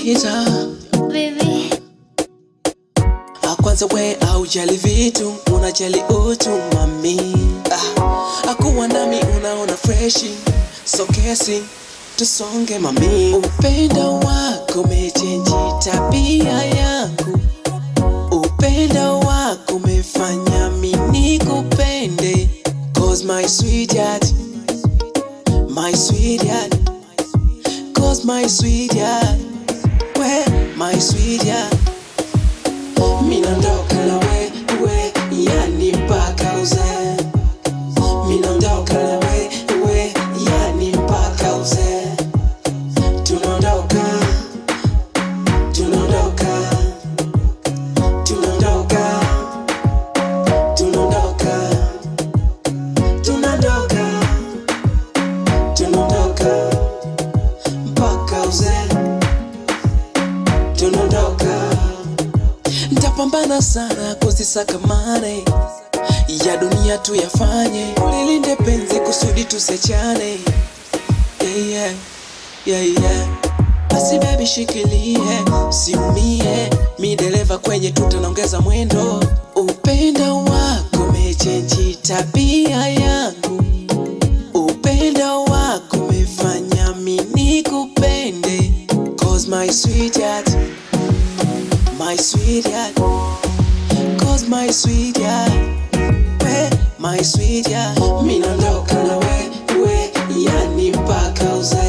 Here's baby. akwanza we aujali vitu unajali utu mami. Ah, akuwa nami unaona freshi. So kesi tusonge mami. Upendo wako umechenji tabia yangu. Upendo wako umefanya mini kupende cause my sweetheart my sweetheart cause my sweetheart we my sweetheart Minaondoka na we, Tunaondoka. Ntapambana sana kuzisakamane ya dunia tu tuyafanye, ulilinde penzi kusudi tusechane. Yeah, yeah, yeah, yeah. Basi baby shikilie, siumie, mi dereva kwenye tuta naongeza mwendo. Upendo wako umechenji tabia yangu, my sweetheart, my sweetheart, cause my sweetheart, hey, eh, my sweetheart, mina ndoka nawe, we yani mpaka uza.